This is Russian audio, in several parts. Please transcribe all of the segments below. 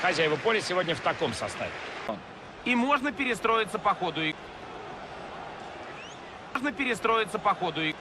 Хозяева поля сегодня в таком составе. И можно перестроиться по ходу. и- Можно перестроиться по ходу. и-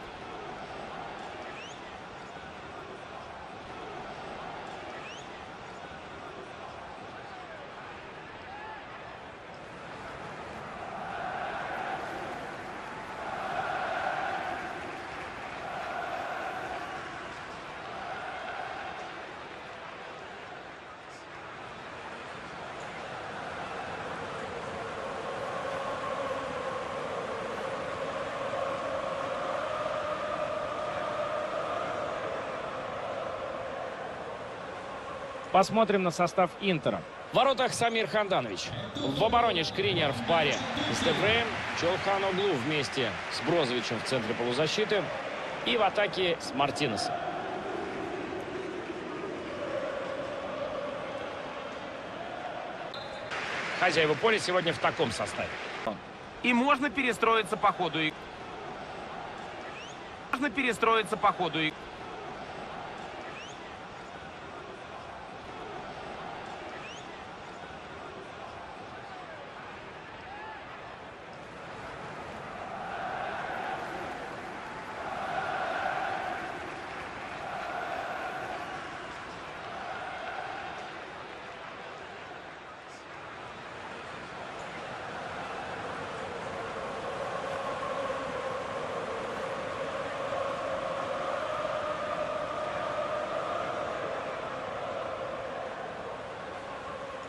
Посмотрим на состав Интера. В воротах Самир Ханданович. В обороне Шкринер в паре с Дебреем. Чолханоглу вместе с Брозовичем в центре полузащиты. И в атаке с Мартинесом. Хозяева поля сегодня в таком составе. И можно перестроиться по ходу. и- Можно перестроиться по ходу.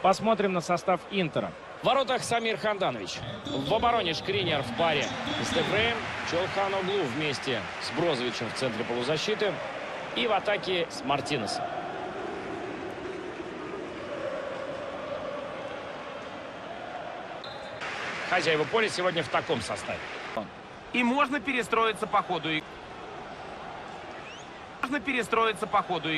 Посмотрим на состав Интера. В воротах Самир Ханданович. В обороне Шкринер в паре с Дебреем. Чолханоглу вместе с Брозовичем в центре полузащиты. И в атаке с Мартинесом. Хозяева поля сегодня в таком составе. И можно перестроиться по ходу. и- Можно перестроиться по ходу.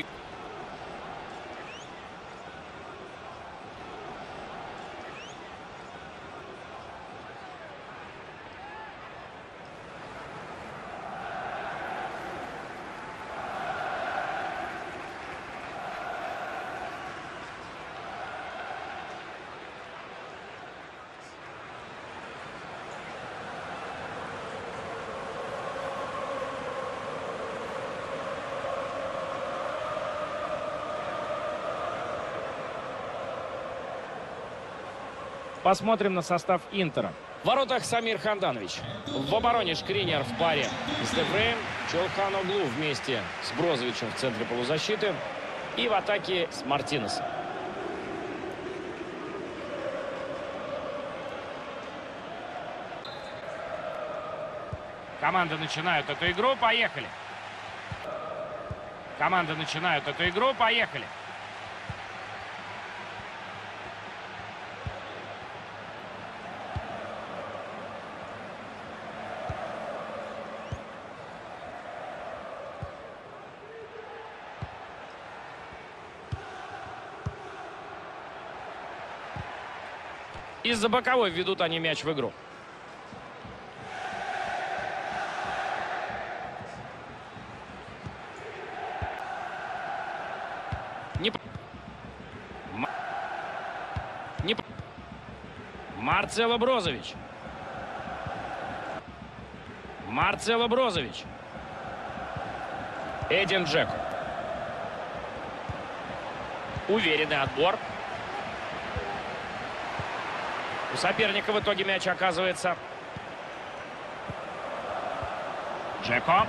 Посмотрим на состав Интера. В воротах Самир Ханданович. В обороне Шкринер в паре с Дебреем. Чолханоглу вместе с Брозовичем в центре полузащиты. И в атаке с Мартинесом. Команды начинают эту игру. Поехали. Команды начинают эту игру. Поехали. Из-за боковой ведут они мяч в игру. Не... Не... Марцело Брозович. Марцело Брозович. Эдин Джеку. Уверенный отбор. У соперника в итоге мяч оказывается. Джеко.